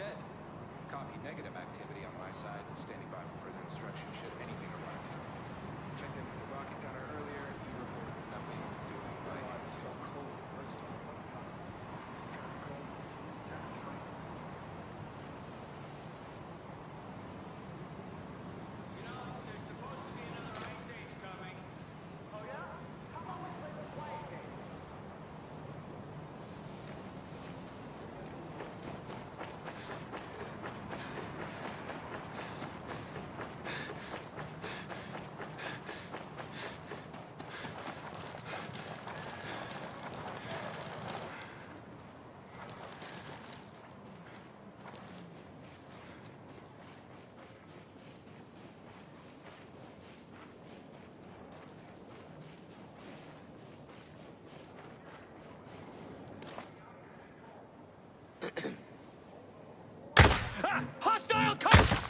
dead. Copy negative activity on my side. And standing by for further instruction should anything arise. Checked in with the rocket gunner earlier. He reports nothing doing right. Oh, it's so cold. First of all, it's kind of cold. You know, there's supposed to be another ice age coming. Oh, yeah? How about we play the quiet game? Hostile con-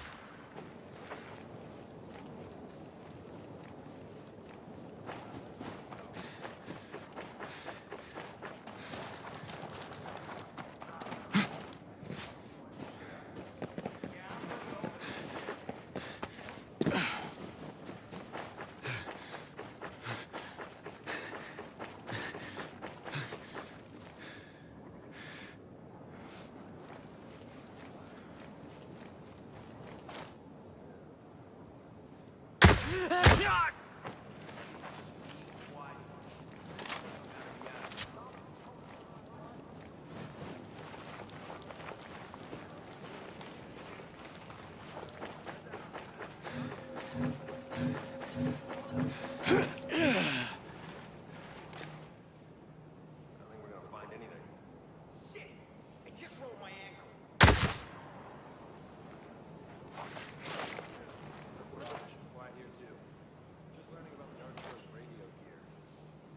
I don't think we're gonna find anything. Shit! I just rolled my ankle. Quiet here too. Just learning about the Dark Force radio gear.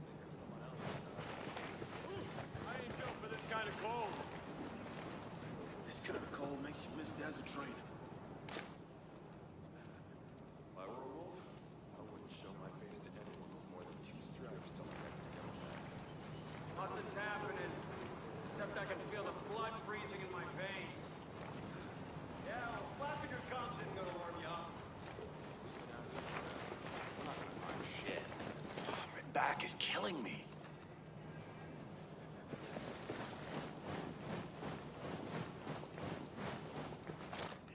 Think there's someone else. I ain't built for this kind of cold. This kind of cold makes you miss desert training. If I were a wolf, I wouldn't show my face to anyone with more than two stripes till my next comes back. Nothing's happening. Except I can feel the blood freezing in my veins. Yeah, well, flapping your gums isn't gonna warm you up. My back is killing me.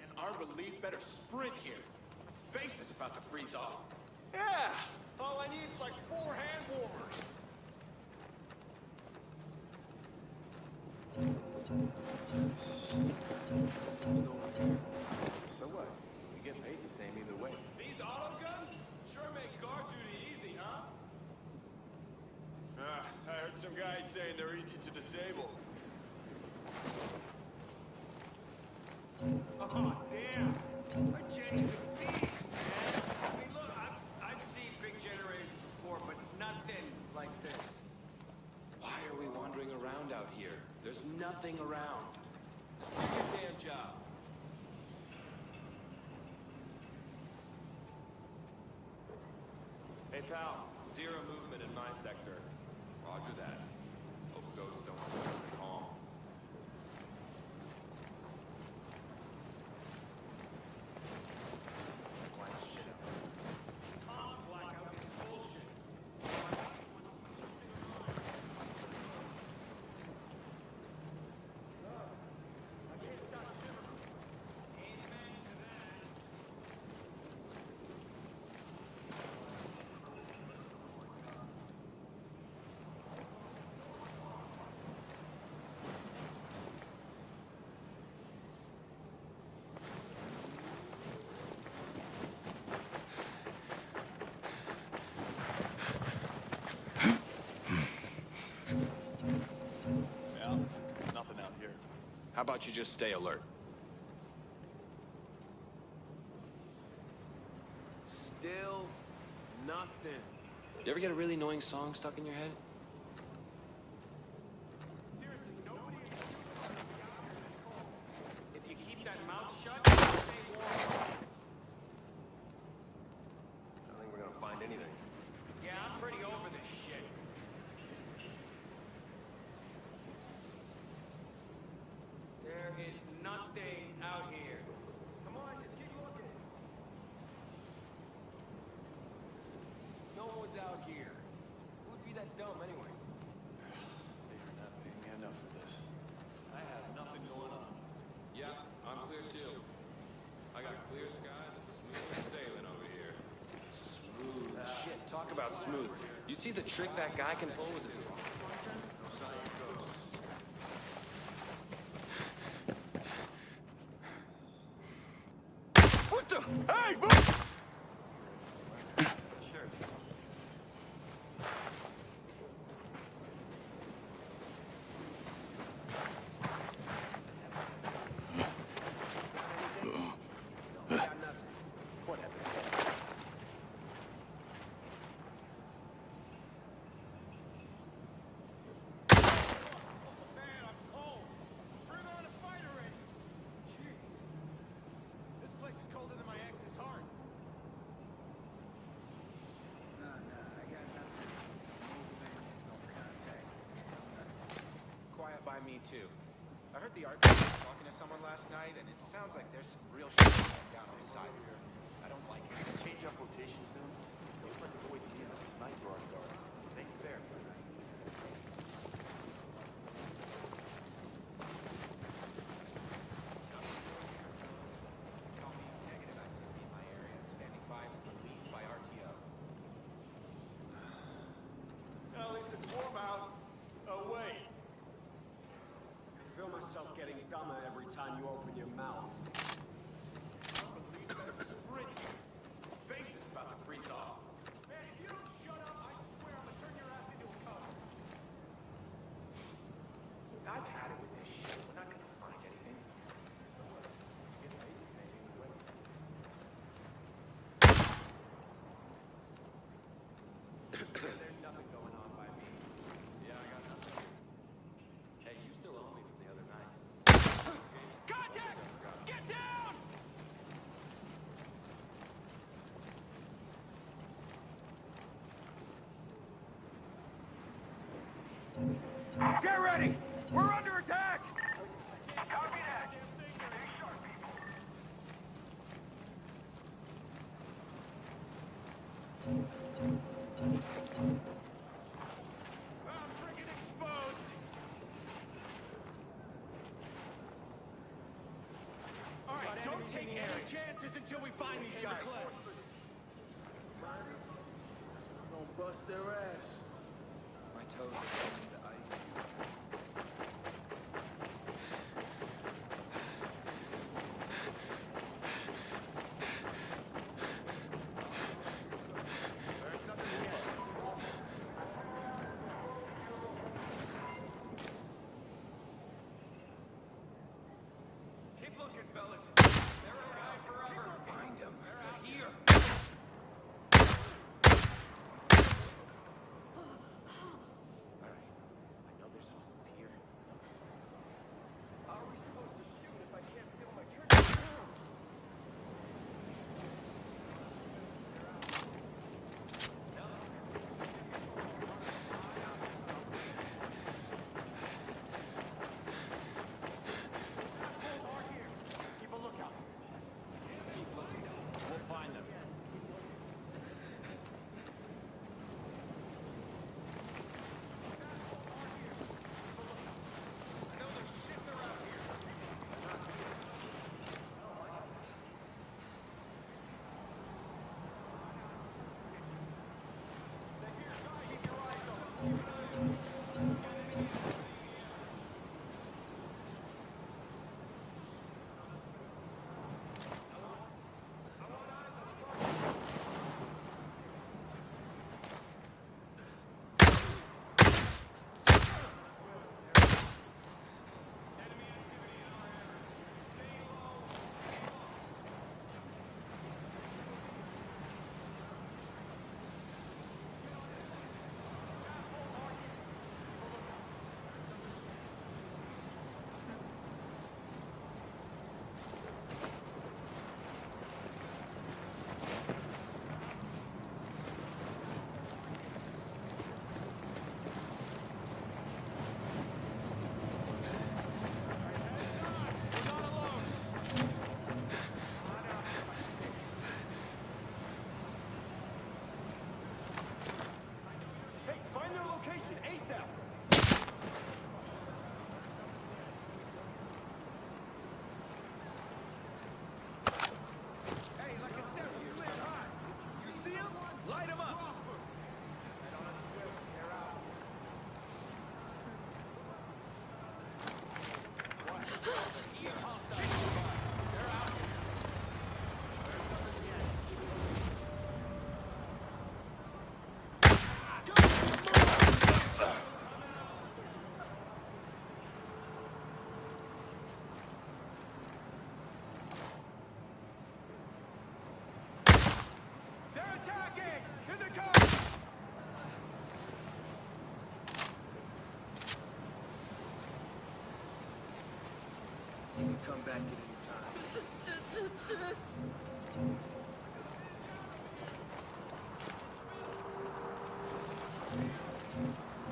And our relief better sprint here. My face is about off. Yeah! All I need is like four hand warmers. So what? We get paid the same either way. These auto guns sure make guard duty easy, huh? Ah, I heard some guys saying they're easy to disable. Oh, damn! I changed the beast, man! I mean, look, I've, I've seen big generators before, but nothing like this. Why are we wandering around out here? There's nothing around. Just do your damn job. Hey pal, zero movement in my sector. Roger that. Hope ghosts don't disturb the calm. Tom blackout is bullshit. I can't stop shivering. Amen to that. Yeah, nothing out here. How about you just stay alert? Still nothing. You ever get a really annoying song stuck in your head? Seriously, nobody If you keep that mouth shut, you'll stay warm. I don't think we're gonna find anything. Yeah, I'm pretty over this shit. Out here. Who would be that dumb anyway? They're not paying me enough for this. I have nothing going on. Yeah, I'm clear too. I got clear skies and smooth sailing over here. Smooth. Shit, talk about smooth. You see the trick that guy can pull with his What the? Hey, move! Sure. Man, I'm cold. Bring on a fighter in. Jeez. This place is colder than my ex's heart. Quiet by me, too. I heard the art talking to someone last night, and it sounds like there's some real shit going down on the side here. I don't like it. Change up rotation soon. It Looks like the boys need a sniper on guard. Thank you there. Call me negative activity in my area. Standing by for relief by RTO. At least it's warm out. Oh, wait. Feel every time you open your mouth. Sprint here. Face is about to freeze off. Man, if you don't shut up, I swear I'm gonna turn your ass into a cub. I've had it with this shit. We're not gonna find anything. There's nothing going on by me. Yeah, I got nothing. Hey, you still owe me from the other night. Contact! Get down! Get ready! We're under attack! Copy that. Stay sharp, people. I'm freaking exposed. All right, don't take any chances until we find these guys. Don't bust their ass. My toes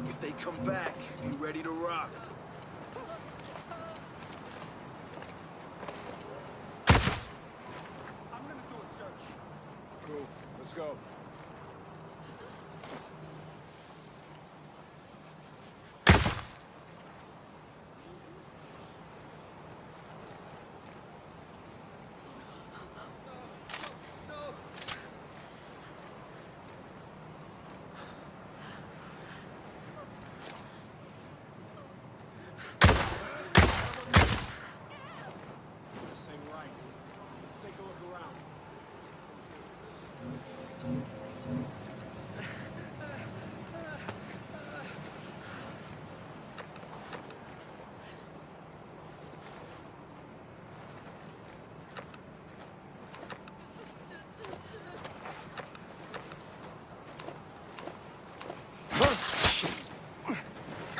If they come back, be ready to rock.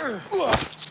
Let's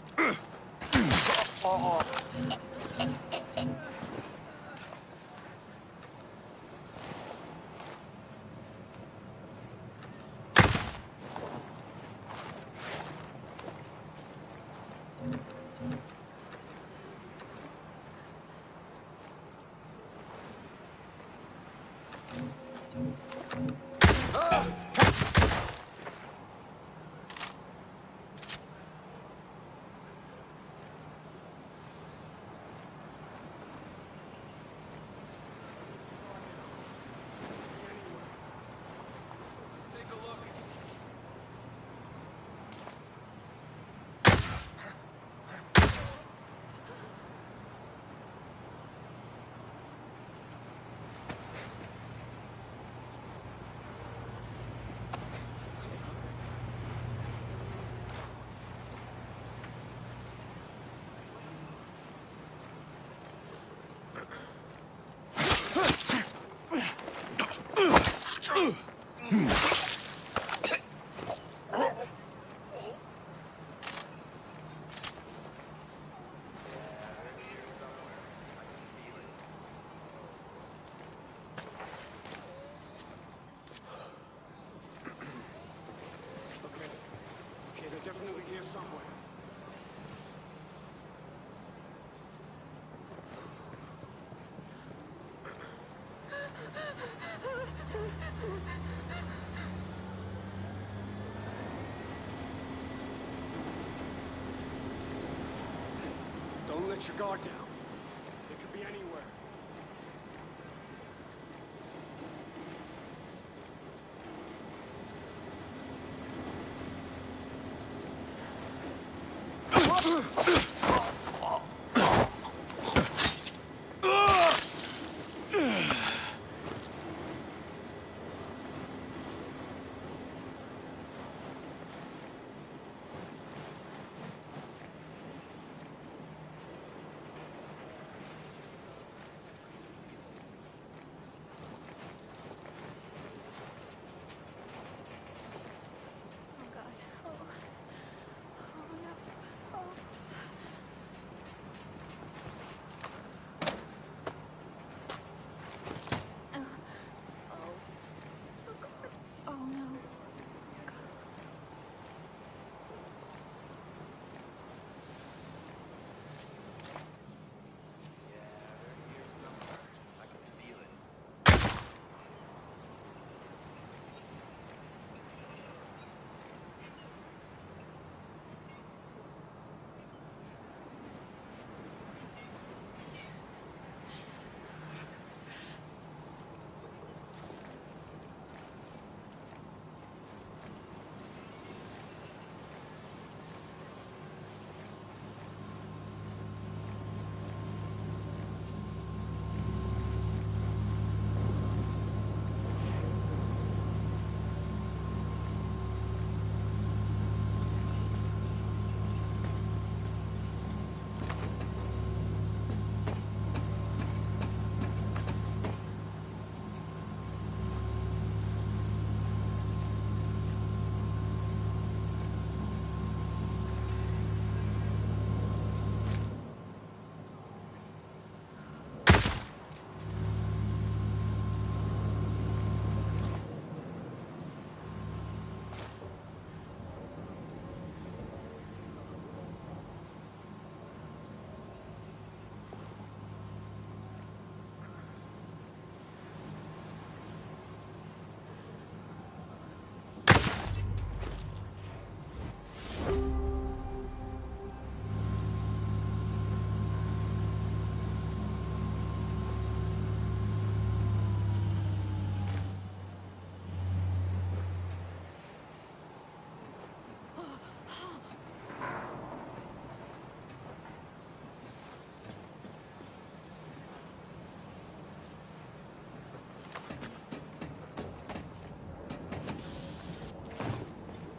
Don't let your guard down. They could be anywhere. Oh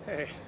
Hey.